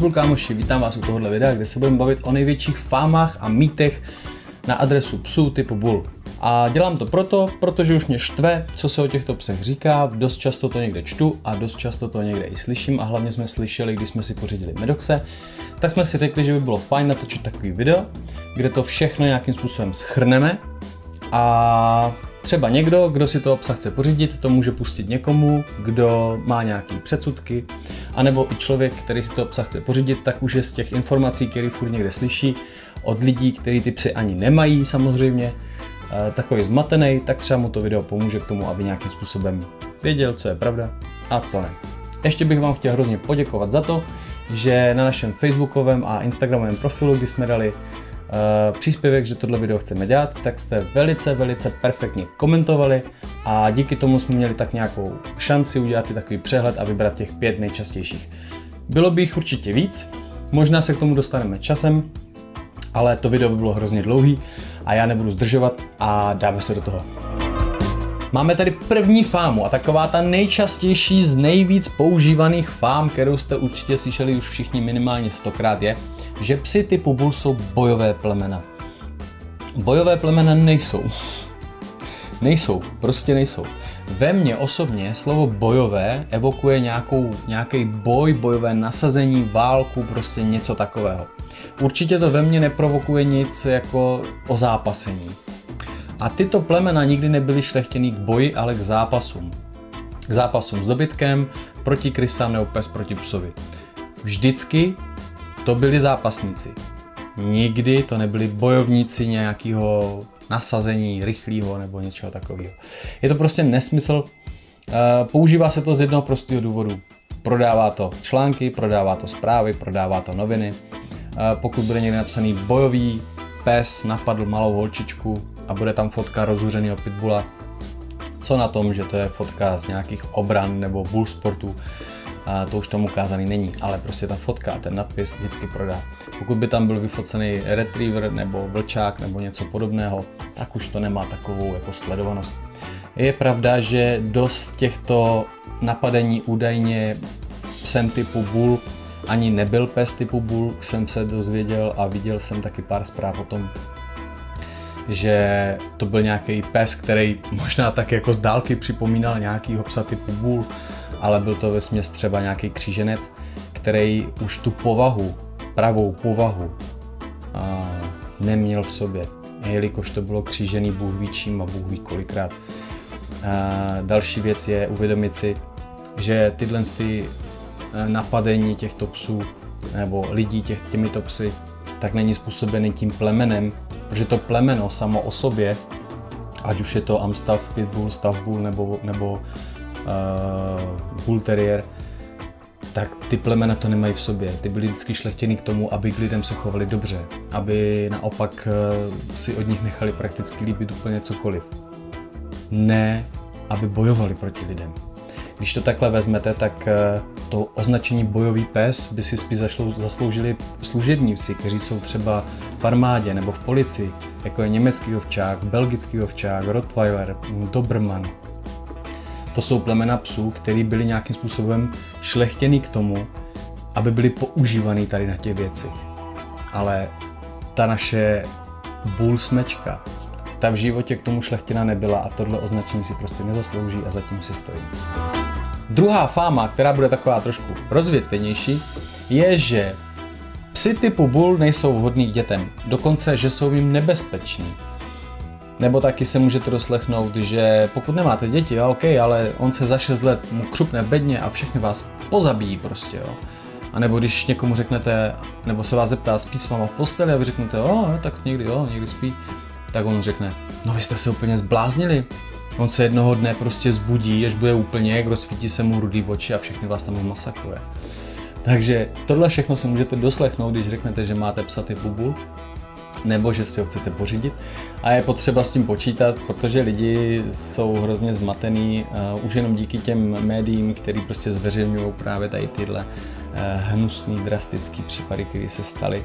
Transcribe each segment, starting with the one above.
Bul kámoši, vítám vás u tohohle videa, kde se budeme bavit o největších fámách a mýtech na adresu psů typu Bull. A dělám to proto, protože už mě štve, co se o těchto psech říká, dost často to někde čtu a dost často to někde i slyším a hlavně jsme slyšeli, když jsme si pořídili Medoxe, tak jsme si řekli, že by bylo fajn natočit takový video, kde to všechno nějakým způsobem schrneme a Třeba někdo, kdo si to obsah chce pořídit, to může pustit někomu, kdo má nějaký předsudky, anebo i člověk, který si to obsah chce pořídit, tak už je z těch informací, které furt někde slyší, od lidí, kteří ty psy ani nemají samozřejmě, eh, takový zmatený, tak třeba mu to video pomůže k tomu, aby nějakým způsobem věděl, co je pravda a co ne. Ještě bych vám chtěl hrozně poděkovat za to, že na našem facebookovém a instagramovém profilu, kdy jsme dali příspěvek, že tohle video chceme dělat, tak jste velice, velice perfektně komentovali a díky tomu jsme měli tak nějakou šanci udělat si takový přehled a vybrat těch pět nejčastějších. Bylo by jich určitě víc, možná se k tomu dostaneme časem, ale to video by bylo hrozně dlouhý a já nebudu zdržovat a dáme se do toho. Máme tady první fámu a taková ta nejčastější z nejvíc používaných fám, kterou jste určitě slyšeli už všichni minimálně stokrát je, že psy typu bull jsou bojové plemena. Bojové plemena nejsou. Nejsou, prostě nejsou. Ve mně osobně slovo bojové evokuje nějakou, nějaký boj, bojové nasazení, válku, prostě něco takového. Určitě to ve mně neprovokuje nic jako o zápasení. A tyto plemena nikdy nebyly šlechtěný k boji, ale k zápasům. K zápasům s dobytkem, proti krysám nebo pes proti psovi. Vždycky to byli zápasníci. Nikdy to nebyli bojovníci nějakého nasazení rychlého nebo něčeho takového. Je to prostě nesmysl. Eh, používá se to z jednoho prostého důvodu. Prodává to články, prodává to zprávy, prodává to noviny. Eh, pokud bude někde napsaný bojový pes napadl malou holčičku a bude tam fotka rozhůřeného pitbula, co na tom, že to je fotka z nějakých obran nebo bull sportu, a to už tam ukázaný není, ale prostě ta fotka, ten nadpis vždycky prodá. Pokud by tam byl vyfocený retriever nebo vlčák nebo něco podobného, tak už to nemá takovou jako sledovanost. Je pravda, že dost těchto napadení údajně psem typu bull ani nebyl pes typu bull, jsem se dozvěděl a viděl jsem taky pár zpráv o tom, že to byl nějaký pes, který možná tak jako z dálky připomínal nějakýho psa typu bull, ale byl to ve směs třeba nějaký kříženec, který už tu povahu, pravou povahu a, neměl v sobě, jelikož to bylo křížený Bůh ví čím a Bůh ví kolikrát. A další věc je uvědomit si, že tyhle ty e, napadení těchto psů nebo lidí těch, těmito psy, tak není způsobený tím plemenem, protože to plemeno samo o sobě, ať už je to Amstaff, Pitbull, Staff Bull nebo, nebo uh, Bull Terrier, tak ty plemena to nemají v sobě. Ty byly vždycky šlechtěny k tomu, aby k lidem se chovali dobře, aby naopak uh, si od nich nechali prakticky líbit úplně cokoliv. Ne, aby bojovali proti lidem. Když to takhle vezmete, tak uh, to označení bojový pes by si spíš zasloužili služebníci, kteří jsou třeba v armádě nebo v policii, jako je německý ovčák, belgický ovčák, Rottweiler, Doberman, to jsou plemena psů, které byly nějakým způsobem šlechtěny k tomu, aby byly používaný tady na těch věci. Ale ta naše bull smečka, ta v životě k tomu šlechtěna nebyla a tohle označení si prostě nezaslouží a zatím si stojí. Druhá fáma, která bude taková trošku rozvětvenější, je, že psy typu bull nejsou vhodný dětem, dokonce, že jsou jim nebezpeční. Nebo taky se můžete doslechnout, že pokud nemáte děti, OK, ale on se za 6 let mu křupne bedně a všechny vás pozabíjí prostě, jo. A nebo když někomu řeknete, nebo se vás zeptá, spí s váma v posteli a vy řeknete, jo, tak někdy, jo, někdy spí, tak on řekne, no vy jste se úplně zbláznili. On se jednoho dne prostě zbudí, až bude úplně, rozsvítí se mu rudý oči a všechny vás tam masakruje. Takže tohle všechno si můžete doslechnout, když řeknete, že máte psa typu bull nebo že si ho chcete pořídit. A je potřeba s tím počítat, protože lidi jsou hrozně zmatený uh, už jenom díky těm médiím, který prostě zveřejňují právě tady tyhle uh, hnusný, drastický případy, které se staly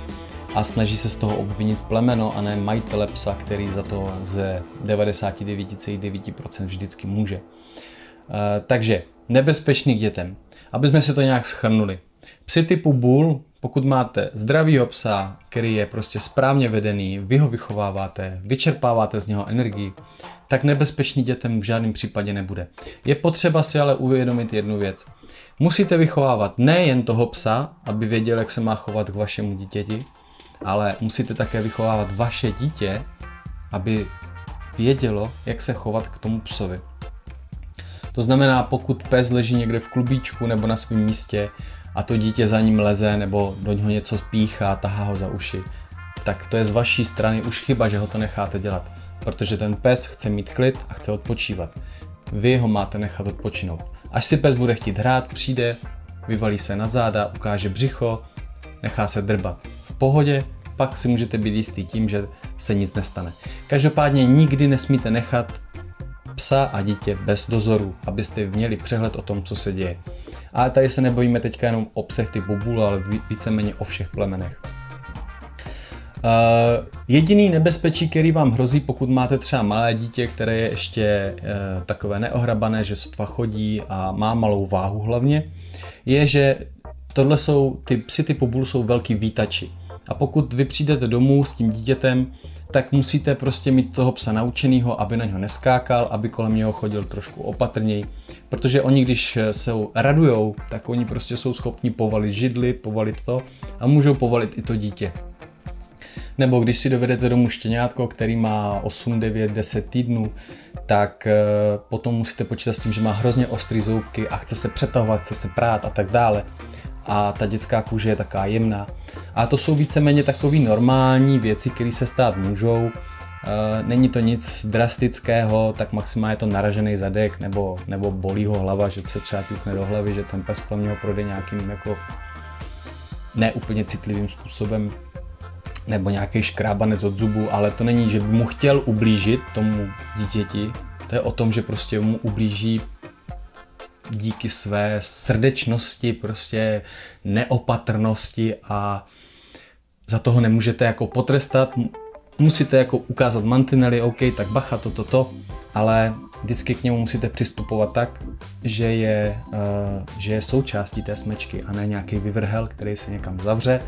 a snaží se z toho obvinit plemeno a ne majitele psa, který za to ze 99,9% vždycky může. Uh, takže nebezpečný k dětem. Aby jsme si to nějak schrnuli. Psy typu bull Pokud máte zdravýho psa, který je prostě správně vedený, vy ho vychováváte, vyčerpáváte z něho energii, tak nebezpečný dětem v žádném případě nebude. Je potřeba si ale uvědomit jednu věc. Musíte vychovávat nejen toho psa, aby věděl, jak se má chovat k vašemu dítěti, ale musíte také vychovávat vaše dítě, aby vědělo, jak se chovat k tomu psovi. To znamená, pokud pes leží někde v klubíčku nebo na svém místě a to dítě za ním leze nebo do něho něco píchá, tahá ho za uši, tak to je z vaší strany už chyba, že ho to necháte dělat. Protože ten pes chce mít klid a chce odpočívat. Vy ho máte nechat odpočinout. Až si pes bude chtít hrát, přijde, vyvalí se na záda, ukáže břicho, nechá se drbat. V pohodě, pak si můžete být jistý tím, že se nic nestane. Každopádně nikdy nesmíte nechat psa a dítě bez dozoru, abyste měli přehled o tom, co se děje. Ale tady se nebojíme teďka jenom o psech typu bul, ale víceméně o všech plemenech. Uh, jediný nebezpečí, který vám hrozí, pokud máte třeba malé dítě, které je ještě uh, takové neohrabané, že sotva chodí a má malou váhu hlavně, je, že tohle jsou, ty psy typu bul jsou velký výtači. A pokud vy přijdete domů s tím dítětem, tak musíte prostě mít toho psa naučenýho, aby na něho neskákal, aby kolem něho chodil trošku opatrněji, protože oni, když se radujou, tak oni prostě jsou schopni povalit židly, povalit to a můžou povalit i to dítě. Nebo když si dovedete domů štěňátko, který má 8, 9, 10 týdnů, tak eh, potom musíte počítat s tím, že má hrozně ostrý zoubky a chce se přetahovat, chce se prát a tak dále. A ta dětská kůže je taká jemná. A to jsou víceméně takové normální věci, které se stát můžou. Eh, není to nic drastického, tak maximálně je to naražený zadek nebo, nebo bolí ho hlava, že se třeba ťukne do hlavy, že ten pes kolem něho projde nějakým jako neúplně citlivým způsobem nebo nějaký škrábanec od zubu, ale to není, že by mu chtěl ublížit tomu dítěti, to je o tom, že prostě mu ublíží díky své srdečnosti, prostě neopatrnosti a za toho nemůžete jako potrestat, musíte jako ukázat mantinely, OK, tak bacha, toto, to, ale vždycky k němu musíte přistupovat tak, že je, uh, že je součástí té smečky a ne nějaký vyvrhel, který se někam zavře.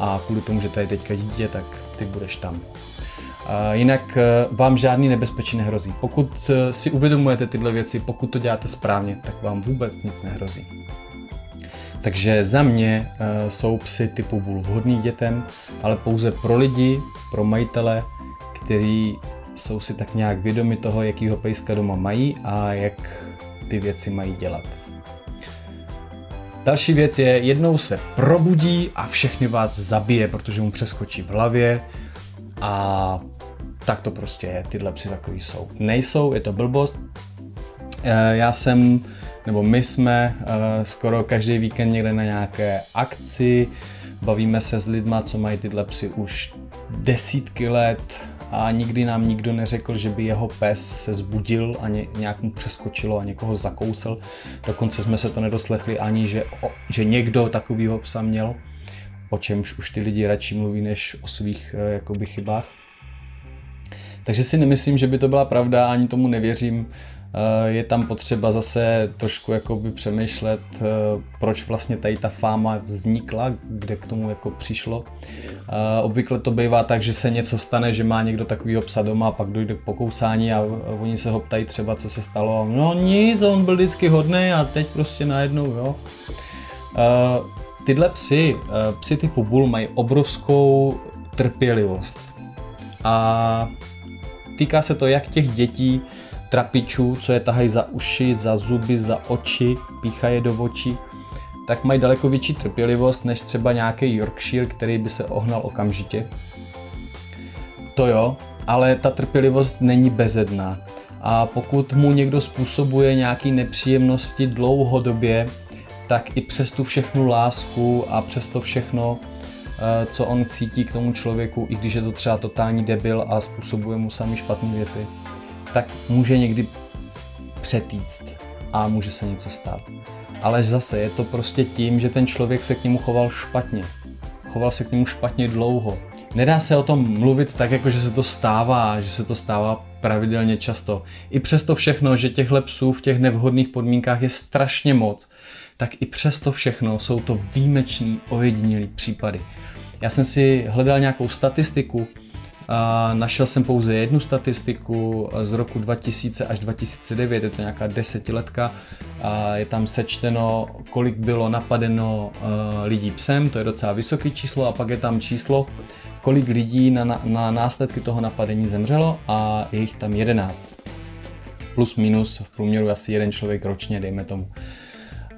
A kvůli tomu, že tady teďka dítě, tak ty budeš tam. Jinak eh, vám žádný nebezpečí nehrozí. Pokud eh, si uvědomujete tyhle věci, pokud to děláte správně, tak vám vůbec nic nehrozí. Takže za mě eh, jsou psy typu bull vhodný dětem, ale pouze pro lidi, pro majitele, kteří jsou si tak nějak vědomi toho, jakýho pejska doma mají a jak ty věci mají dělat. Další věc je, jednou se probudí a všechny vás zabije, protože mu přeskočí v hlavě a tak to prostě je, tyhle psy takový jsou. Nejsou, je to blbost. Eh, já jsem, nebo my jsme eh, skoro každý víkend někde na nějaké akci, bavíme se s lidma, co mají tyhle psy už desítky let, a nikdy nám nikdo neřekl, že by jeho pes se zbudil a ně, nějak mu přeskočilo a někoho zakousl. Dokonce jsme se to nedoslechli ani, že, o, že někdo takovýho psa měl, o čemž už ty lidi radši mluví než o svých eh, jakoby, chybách. Takže si nemyslím, že by to byla pravda, ani tomu nevěřím. Eh, je tam potřeba zase trošku jakoby přemýšlet, eh, proč vlastně tady ta fáma vznikla, kde k tomu jako přišlo. Eh, obvykle to bývá tak, že se něco stane, že má někdo takovýho psa doma a pak dojde k pokousání a oni se ho ptají třeba, co se stalo. No nic, on byl vždycky hodný a teď prostě najednou, jo. Tyhle psy, psy typu bull mají obrovskou trpělivost. A týká se to jak těch dětí, trapičů, co je tahají za uši, za zuby, za oči, píchají je do očí, tak mají daleko větší trpělivost než třeba nějaký Yorkshire, který by se ohnal okamžitě. To jo, ale ta trpělivost není bezedná. A pokud mu někdo způsobuje nějaké nepříjemnosti dlouhodobě, tak i přes tu všechnu lásku a přes to všechno, co on cítí k tomu člověku, i když je to třeba totální debil a způsobuje mu sami špatné věci, tak může někdy přetýct a může se něco stát. Ale zase je to prostě tím, že ten člověk se k němu choval špatně. Choval se k němu špatně dlouho. Nedá se o tom mluvit tak, jako že se to stává, že se to stává pravidelně často. I přesto všechno, že těchhle psů v těch nevhodných podmínkách je strašně moc, tak i přesto všechno jsou to výjimečný, ojedinělý případy. Já jsem si hledal nějakou statistiku, a našel jsem pouze jednu statistiku z roku 2000 až 2009, je to nějaká desetiletka. A je tam sečteno, kolik bylo napadeno lidí psem, to je docela vysoké číslo, a pak je tam číslo, kolik lidí na, na, na následky toho napadení zemřelo a je jich tam 11. Plus minus v průměru asi jeden člověk ročně, dejme tomu.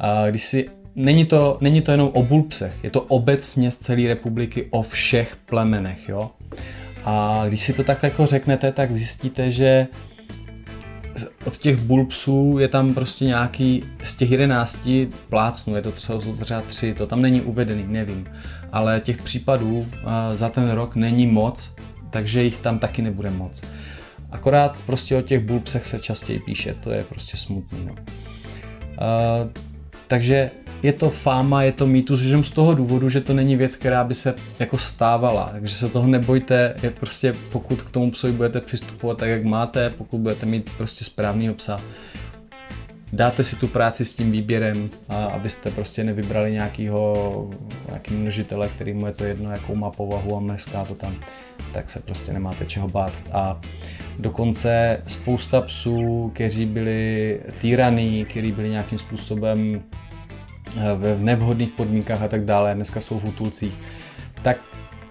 A když si Není to, není to jenom o bulpsech, je to obecně z celé republiky o všech plemenech. Jo? A když si to tak jako řeknete, tak zjistíte, že od těch bulpsů je tam prostě nějaký, z těch jedenácti plácnu, je to třeba, třeba tři, to tam není uvedený, nevím. Ale těch případů za ten rok není moc, takže jich tam taky nebude moc. Akorát prostě o těch bulpsech se častěji píše, to je prostě smutný. No. Uh, takže je to fáma, je to mýtus, že z toho důvodu, že to není věc, která by se jako stávala, takže se toho nebojte, je prostě pokud k tomu psovi budete přistupovat tak, jak máte, pokud budete mít prostě správný psa, dáte si tu práci s tím výběrem, a abyste prostě nevybrali nějakýho, nějaký množitele, který mu je to jedno, jakou má povahu a mleská to tam, tak se prostě nemáte čeho bát. A dokonce spousta psů, kteří byli týraný, kteří byli nějakým způsobem v nevhodných podmínkách a tak dále, dneska jsou v útulcích, tak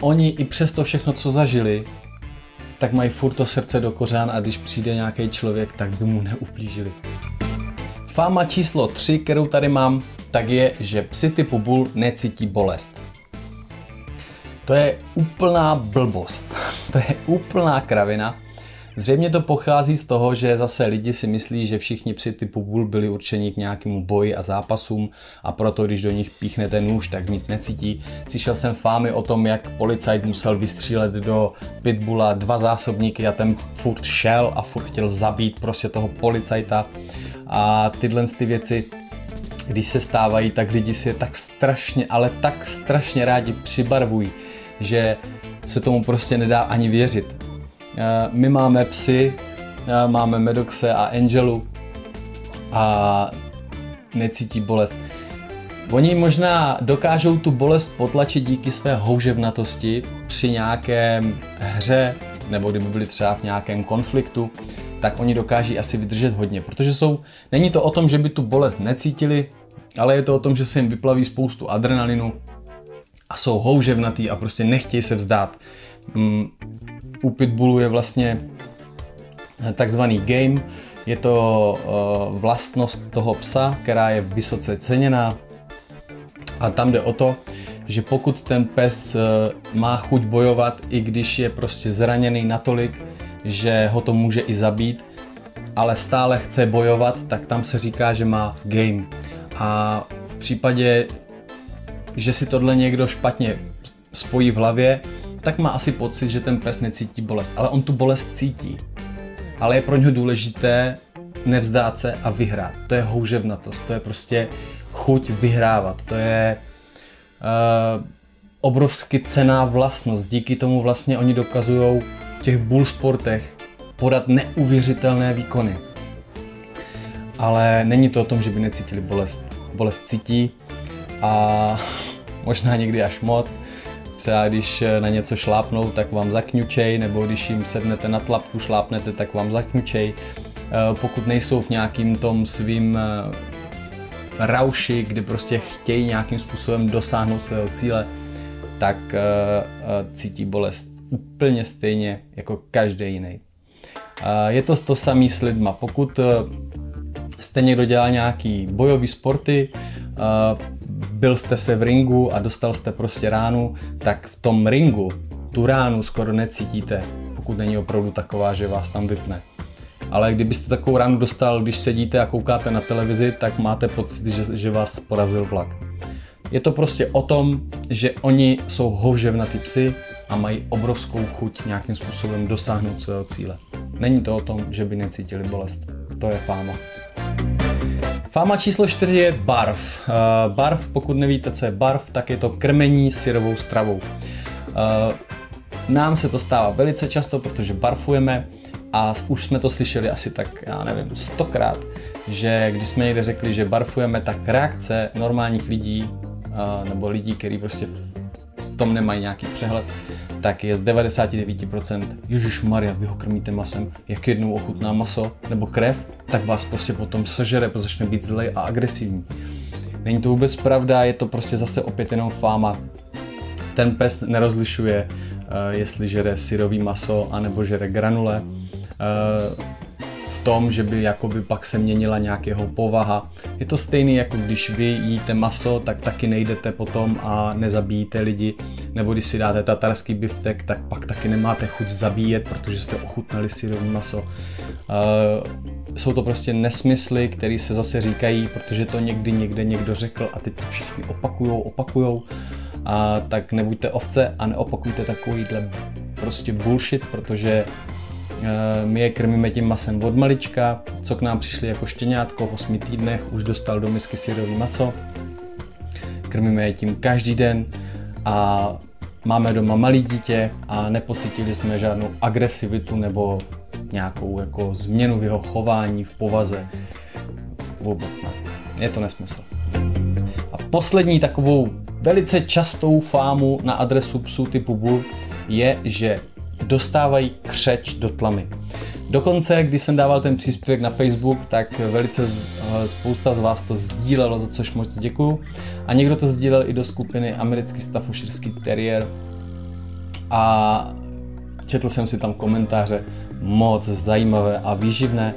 oni i přes to všechno, co zažili, tak mají furt to srdce do kořán a když přijde nějaký člověk, tak by mu neuplížili. Fáma číslo 3, kterou tady mám, tak je, že psy typu bull necítí bolest. To je úplná blbost. to je úplná kravina. Zřejmě to pochází z toho, že zase lidi si myslí, že všichni psi typu bull byli určeni k nějakému boji a zápasům a proto, když do nich píchnete nůž, tak nic necítí. Slyšel jsem fámy o tom, jak policajt musel vystřílet do pitbulla dva zásobníky a ten furt šel a furt chtěl zabít prostě toho policajta. A tyhle ty věci když se stávají, tak lidi si je tak strašně, ale tak strašně rádi přibarvují, že se tomu prostě nedá ani věřit. Eh, my máme psy, eh, máme Medoxe a Angelu a necítí bolest. Oni možná dokážou tu bolest potlačit díky své houževnatosti při nějakém hře, nebo kdyby byli třeba v nějakém konfliktu, tak oni dokáží asi vydržet hodně, protože jsou, není to o tom, že by tu bolest necítili, ale je to o tom, že se jim vyplaví spoustu adrenalinu a jsou houževnatý a prostě nechtějí se vzdát. U Pitbullu je vlastně takzvaný game, je to uh, vlastnost toho psa, která je vysoce ceněná a tam jde o to, že pokud ten pes uh, má chuť bojovat, i když je prostě zraněný natolik, že ho to může i zabít, ale stále chce bojovat, tak tam se říká, že má game. A v případě, že si tohle někdo špatně spojí v hlavě, tak má asi pocit, že ten pes necítí bolest. Ale on tu bolest cítí. Ale je pro něho důležité nevzdát se a vyhrát. To je houževnatost, to je prostě chuť vyhrávat. To je uh, obrovsky cená vlastnost. Díky tomu vlastně oni dokazují v těch bull sportech podat neuvěřitelné výkony. Ale není to o tom, že by necítili bolest. Bolest cítí a možná někdy až moc, Třeba když eh, na něco šlápnou, tak vám zakňučej, nebo když jim sednete na tlapku, šlápnete, tak vám zakňučej. Eh, pokud nejsou v nějakým tom svým eh, rauši, kdy prostě chtějí nějakým způsobem dosáhnout svého cíle, tak cítí bolest úplně stejně jako každý jiný. Je to to samé s lidma. Pokud jste někdo dělal nějaký bojový sporty, byl jste se v ringu a dostal jste prostě ránu, tak v tom ringu tu ránu skoro necítíte, pokud není opravdu taková, že vás tam vypne. Ale kdybyste takovou ránu dostal, když sedíte a koukáte na televizi, tak máte pocit, že, že vás porazil vlak. Je to prostě o tom, že oni jsou houževnatý psy a mají obrovskou chuť nějakým způsobem dosáhnout svého cíle. Není to o tom, že by necítili bolest. To je fáma. Fáma číslo 4 je barv. Uh, barv, pokud nevíte, co je barv, tak je to krmení syrovou stravou. Uh, nám se to stává velice často, protože barfujeme a už jsme to slyšeli asi tak, já nevím, stokrát, že když jsme někde řekli, že barfujeme, tak reakce normálních lidí, nebo lidí, kteří prostě tom nemají nějaký přehled, tak je z 99% Ježíš Maria, vy ho krmíte masem, jak jednou ochutná maso nebo krev, tak vás prostě potom sežere, začne být zlej a agresivní. Není to vůbec pravda, je to prostě zase opět jenom fáma. Ten pes nerozlišuje, uh, jestli žere syrový maso anebo žere granule. Tom, že by jakoby pak se měnila nějakého povaha. Je to stejný, jako když vy jíte maso, tak taky nejdete potom a nezabijíte lidi. Nebo když si dáte tatarský biftek, tak pak taky nemáte chuť zabíjet, protože jste ochutnali syrový maso. Uh, jsou to prostě nesmysly, které se zase říkají, protože to někdy někde někdo řekl a teď to všichni opakujou, opakujou. A tak nebuďte ovce a neopakujte takovýhle prostě bullshit, protože my je krmíme tím masem od malička, co k nám přišli jako štěňátko v 8 týdnech, už dostal do misky syrový maso. Krmíme je tím každý den a máme doma malý dítě a nepocítili jsme žádnou agresivitu nebo nějakou jako změnu v jeho chování, v povaze. Vůbec ne. Je to nesmysl. A poslední takovou velice častou fámu na adresu psů typu bull je, že dostávají křeč do tlamy. Dokonce, když jsem dával ten příspěvek na Facebook, tak velice z, eh, spousta z vás to sdílelo, za což moc děkuju. A někdo to sdílel i do skupiny Americký Staffordshireský Terrier. A četl jsem si tam komentáře, moc zajímavé a výživné.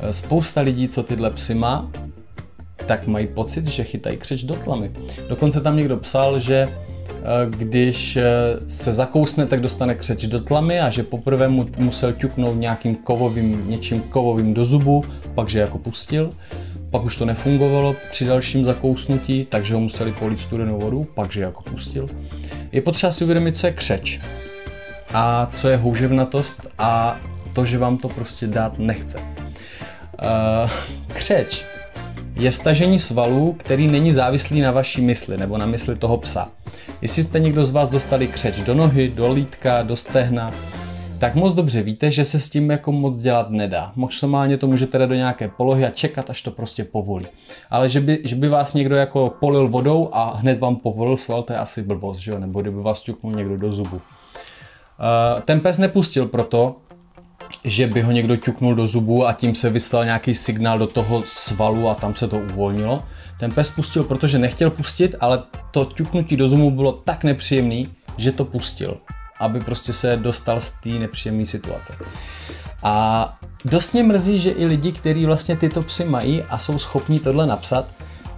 Eh, spousta lidí, co tyhle psy má, tak mají pocit, že chytají křeč do tlamy. Dokonce tam někdo psal, že když eh, se zakousne, tak dostane křeč do tlamy a že poprvé mu musel ťuknout nějakým kovovým, něčím kovovým do zubu, pak že jako pustil. Pak už to nefungovalo při dalším zakousnutí, takže ho museli polít studenou vodu, pak že jako pustil. Je potřeba si uvědomit, co je křeč a co je houževnatost a to, že vám to prostě dát nechce. Uh, křeč je stažení svalů, který není závislý na vaší mysli nebo na mysli toho psa. Jestli jste někdo z vás dostali křeč do nohy, do lítka, do stehna, tak moc dobře víte, že se s tím jako moc dělat nedá. Maximálně to můžete dát do nějaké polohy a čekat, až to prostě povolí. Ale že by, že by vás někdo jako polil vodou a hned vám povolil sval, to je asi blbost, že jo? Nebo kdyby vás ťuknul někdo do zubu. Uh, ten pes nepustil proto, že by ho někdo ťuknul do zubu a tím se vyslal nějaký signál do toho svalu a tam se to uvolnilo. Ten pes pustil, protože nechtěl pustit, ale to ťuknutí do zubu bylo tak nepříjemný, že to pustil, aby prostě se dostal z té nepříjemné situace. A dost mě mrzí, že i lidi, kteří vlastně tyto psy mají a jsou schopní tohle napsat,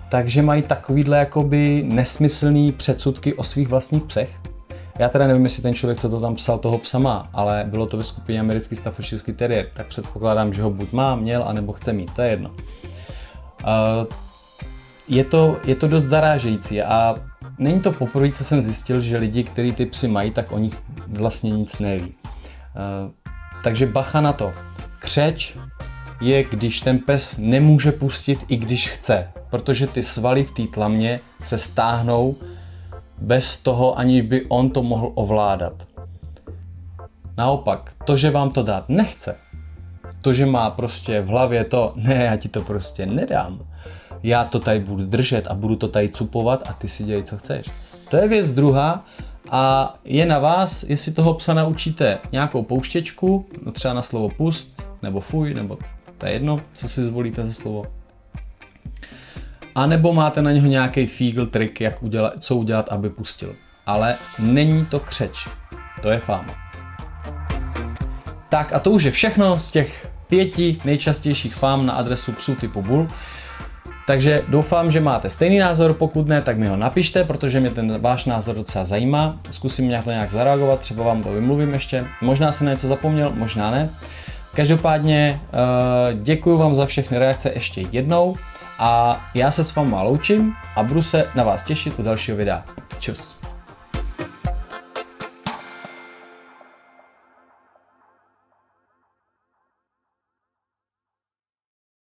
takže mají takovýhle jakoby nesmyslný předsudky o svých vlastních psech, já teda nevím, jestli ten člověk, co to tam psal, toho psa má, ale bylo to ve skupině americký Staffordshire Terrier, tak předpokládám, že ho buď má, měl, anebo chce mít, to je jedno. Uh, je to, je to dost zarážející a není to poprvé, co jsem zjistil, že lidi, kteří ty psy mají, tak o nich vlastně nic neví. Uh, takže bacha na to. Křeč je, když ten pes nemůže pustit, i když chce, protože ty svaly v té tlamě se stáhnou bez toho, ani by on to mohl ovládat. Naopak, to, že vám to dát nechce, to, že má prostě v hlavě to, ne, já ti to prostě nedám, já to tady budu držet a budu to tady cupovat a ty si dělej, co chceš. To je věc druhá a je na vás, jestli toho psa naučíte nějakou pouštěčku, no třeba na slovo pust, nebo fuj, nebo to je jedno, co si zvolíte za slovo, a nebo máte na něho nějaký fígl trik, jak udělat, co udělat, aby pustil. Ale není to křeč. To je fáma. Tak a to už je všechno z těch pěti nejčastějších fám na adresu psů typu bull. Takže doufám, že máte stejný názor, pokud ne, tak mi ho napište, protože mě ten váš názor docela zajímá. Zkusím nějak to nějak zareagovat, třeba vám to vymluvím ještě. Možná jsem na něco zapomněl, možná ne. Každopádně uh, děkuji vám za všechny reakce ještě jednou. A já se s váma loučím a budu se na vás těšit u dalšího videa. Čus.